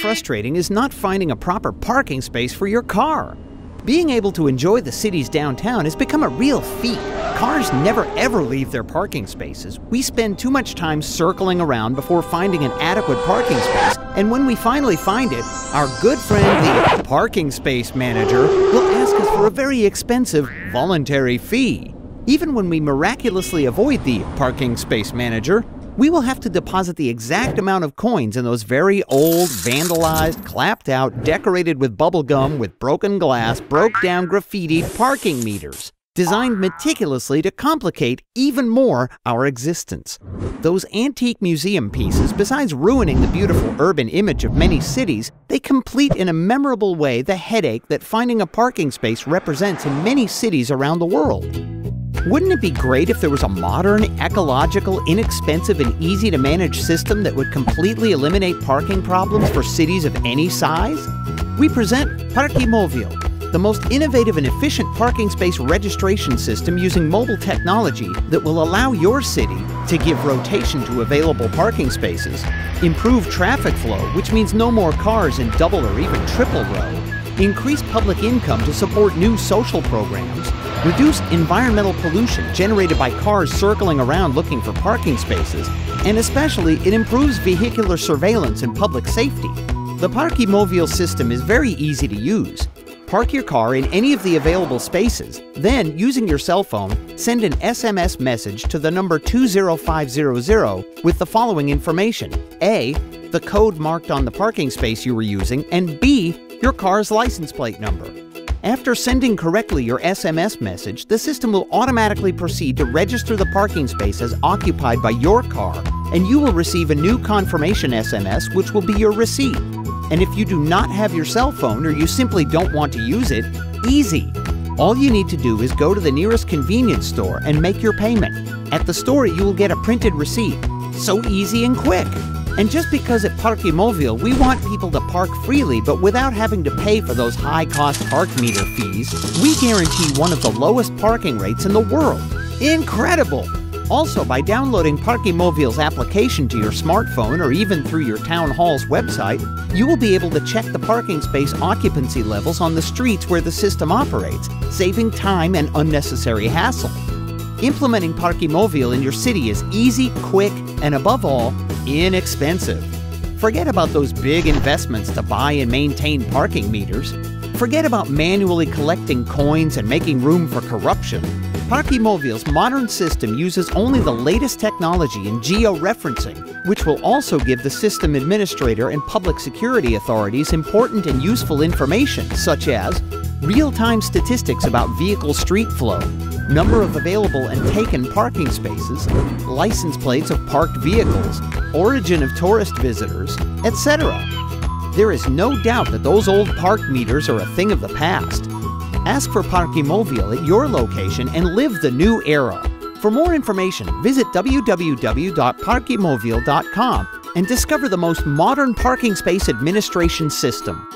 Frustrating is not finding a proper parking space for your car? Being able to enjoy the city's downtown has become a real feat. Cars never ever leave their parking spaces. We spend too much time circling around before finding an adequate parking space, and when we finally find it, our good friend the parking space manager will ask us for a very expensive voluntary fee. Even when we miraculously avoid the parking space manager, we will have to deposit the exact amount of coins in those very old, vandalized, clapped out, decorated with bubble gum, with broken glass, broke down, graffitied parking meters, designed meticulously to complicate even more our existence. Those antique museum pieces, besides ruining the beautiful urban image of many cities, they complete in a memorable way the headache that finding a parking space represents in many cities around the world. Wouldn't it be great if there was a modern, ecological, inexpensive, and easy to manage system that would completely eliminate parking problems for cities of any size? We present Parkimóvil, the most innovative and efficient parking space registration system using mobile technology that will allow your city to give rotation to available parking spaces, improve traffic flow, which means no more cars in double or even triple row, increase public income to support new social programs, reduce environmental pollution generated by cars circling around looking for parking spaces, and especially it improves vehicular surveillance and public safety. The Parkimóvil system is very easy to use. Park your car in any of the available spaces, then, using your cell phone, send an SMS message to the number 20500 with the following information A. The code marked on the parking space you were using, and B. Your car's license plate number. After sending correctly your SMS message, the system will automatically proceed to register the parking space as occupied by your car, and you will receive a new confirmation SMS, which will be your receipt. And if you do not have your cell phone or you simply don't want to use it, easy. All you need to do is go to the nearest convenience store and make your payment. At the store, you will get a printed receipt. So easy and quick. And just because at Parkimóvil we want people to park freely but without having to pay for those high cost park meter fees, we guarantee one of the lowest parking rates in the world. Incredible! Also, by downloading Parkimóvil's application to your smartphone or even through your town hall's website, you will be able to check the parking space occupancy levels on the streets where the system operates, saving time and unnecessary hassle. Implementing Parkimóvil in your city is easy, quick, and above all, inexpensive. Forget about those big investments to buy and maintain parking meters. Forget about manually collecting coins and making room for corruption. Parkimóvil's modern system uses only the latest technology in georeferencing, which will also give the system administrator and public security authorities important and useful information such as real-time statistics about vehicle street flow, number of available and taken parking spaces, license plates of parked vehicles, origin of tourist visitors, etc. There is no doubt that those old park meters are a thing of the past. Ask for Parkimóvil at your location and live the new era. For more information, visit www.parkimóvil.com and discover the most modern parking space administration system.